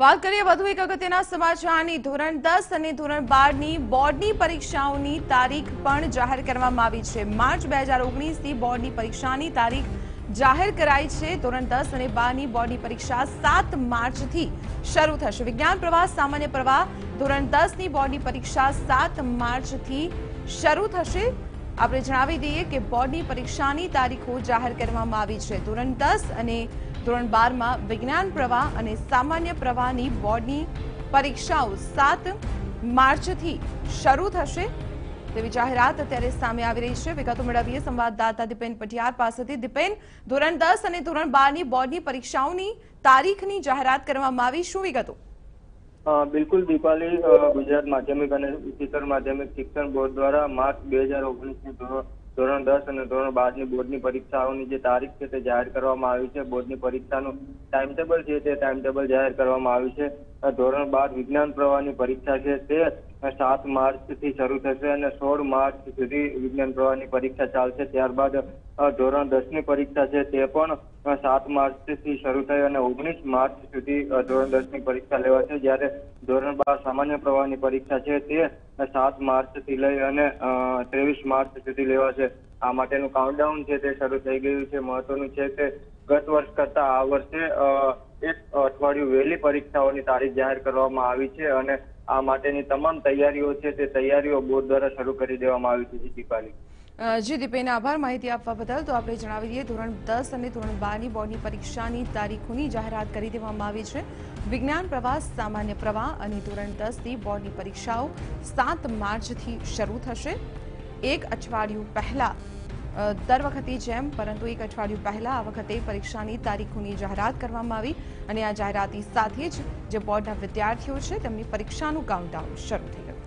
વાત કરીએ વધુ એક અગત્યના સમાચારની. ધોરણ દસ અને ધોરણ બારની બોર્ડની પરીક્ષાઓની તારીખ પણ જાહેર કરવામાં આવી છે. માર્ચ બે હજાર ઓગણીસથી બોર્ડની પરીક્ષાની તારીખ જાહેર કરાઈ છે. ધોરણ દસ અને બારની બોર્ડની પરીક્ષા સાત માર્ચથી શરૂ થશે. વિજ્ઞાન પ્રવાહ, સામાન્ય પ્રવાહ, ધોરણ દસની બોર્ડની પરીક્ષા સાત માર્ચથી શરૂ થશે. આપણે જણાવી દઈએ કે બોર્ડની પરીક્ષાની તારીખો જાહેર કરવામાં આવી છે. ધોરણ દસ અને ધોરણ બારમાં વિજ્ઞાન પ્રવાહ અને સામાન્ય પ્રવાહની બોર્ડની પરીક્ષાઓ સાત માર્ચથી શરૂ થશે. તેવી જાહેરાત અત્યારે સામે આવી રહી છે. વિગતો મેળવીએ સંવાદદાતા દીપેન પટિયાર પાસેથી. દીપેન, ધોરણ દસ અને ધોરણ બારની બોર્ડની પરીક્ષાઓની તારીખની જાહેરાત કરવામાં આવી. શું વિગતો? બિલકુલ દીપાલી ગુજરાત માધ્યમિક અને ઉચ્ચતર માધ્યમિક શિક્ષણ બોર્ડ દ્વારા માર્ચ બે હજાર ઓગણીસની ધોરણ દસ અને ધોરણ બારની બોર્ડની પરીક્ષાઓની જે તારીખ છે તે જાહેર કરવામાં આવી છે. બોર્ડની પરીક્ષાનું ટાઈમ ટેબલ છે તે ટાઈમ ટેબલ જાહેર કરવામાં આવ્યું છે. ધોરણ બાર વિજ્ઞાન પ્રવાહની પરીક્ષા છે તે સાત માર્ચથી શરૂ થશે અને સોળ માર્ચ સુધી વિજ્ઞાન પ્રવાહની પરીક્ષા ચાલશે. ત્યારબાદ ધોરણ દસની પરીક્ષા છે. તે પણ સાત માર્ચથી શરૂ થઈ અને ઓગણીસ માર્ચ સુધી ધોરણ દસની પરીક્ષા લેવાશે. જ્યારે ધોરણ બાર સામાન્ય પ્રવાહની પરીક્ષા છે, તે સાત માર્ચથી લઈ અને ત્રેવીસ માર્ચ સુધી લેવાશે. આ માટેનું કાઉન્ટડાઉન છે, તે શરૂ થઈ ગયું છે. મહત્વનું છે કે ગત વર્ષ કરતા આ વર્ષે એક અઠવાડિયું વહેલી પરીક્ષાઓની તારીખ જાહેર કરવામાં આવી છે અને આ માટેની તમામ તૈયારીઓ છે, તે તૈયારીઓ બોર્ડ દ્વારા શરૂ કરી દેવામાં આવી છે દીપાલી. જી દીપેન આભાર. માહિતી આપવા બદલ તો આપણે જણાવી દઈએ, ધોરણ દસ અને ધોરણ બારની બોર્ડની પરીક્ષાની તારીખોની જાહેરાત કરી દેવામાં આવી છે. વિજ્ઞાન, પ્રવાસ, સામાન્ય પ્રવાહ અને ધોરણ દસની બોર્ડની પરીક્ષાઓ સાત માર્ચથી શરૂ થશે. એક અઠવાડિયું પહેલા દર વખતે જેમ, પરંતુ એક અઠવાડિયું પહેલા આ વખતે પરીક્ષાની તારીખોની જાહેરાત કરવામાં આવી અને આ જાહેરાતની સાથે જ જે બોર્ડના વિદ્યાર્થીઓ છે, તેમની પરીક્ષાનું કાઉન્ટડાઉન શરૂ થઈ ગયું.